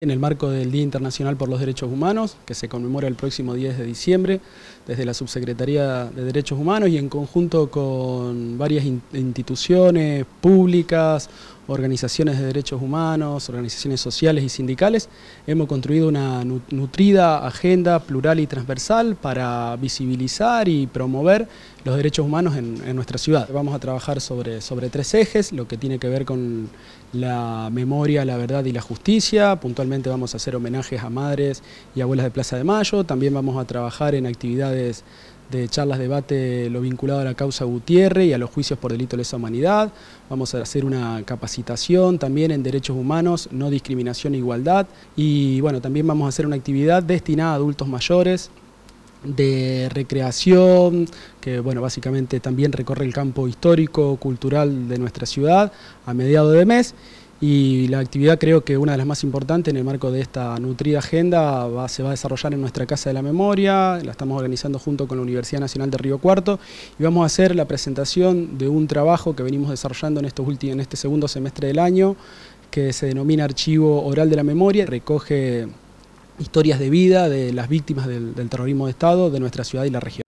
En el marco del Día Internacional por los Derechos Humanos, que se conmemora el próximo 10 de diciembre, desde la Subsecretaría de Derechos Humanos y en conjunto con varias instituciones públicas, organizaciones de derechos humanos, organizaciones sociales y sindicales, hemos construido una nutrida agenda plural y transversal para visibilizar y promover los derechos humanos en, nuestra ciudad. Vamos a trabajar sobre, sobre tres ejes, lo que tiene que ver con la memoria, la verdad y la justicia, puntualmente vamos a hacer homenajes a madres y abuelas de Plaza de Mayo, también vamos a trabajar en actividades de charlas, debate, lo vinculado a la causa Gutiérrez y a los juicios por delito de lesa humanidad. Vamos a hacer una capacitación también en derechos humanos, no discriminación e igualdad. Y bueno, también vamos a hacer una actividad destinada a adultos mayores, de recreación, que bueno, básicamente también recorre el campo histórico, cultural de nuestra ciudad a mediados de mes y la actividad creo que una de las más importantes en el marco de esta nutrida agenda se va a desarrollar en nuestra Casa de la Memoria, la estamos organizando junto con la Universidad Nacional de Río Cuarto y vamos a hacer la presentación de un trabajo que venimos desarrollando en, estos últimos, en este segundo semestre del año que se denomina Archivo Oral de la Memoria, recoge historias de vida de las víctimas del terrorismo de Estado de nuestra ciudad y la región.